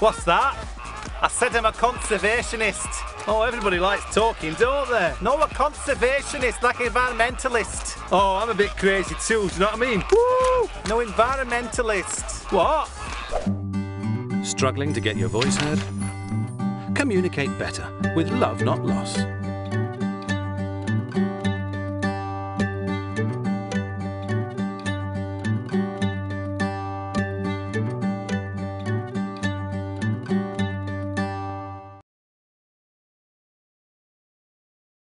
What's that? I said I'm a conservationist. Oh, everybody likes talking, don't they? No, a conservationist, like environmentalist. Oh, I'm a bit crazy too, do you know what I mean? Woo! No, environmentalist. What? Struggling to get your voice heard? Communicate better with Love Not Loss.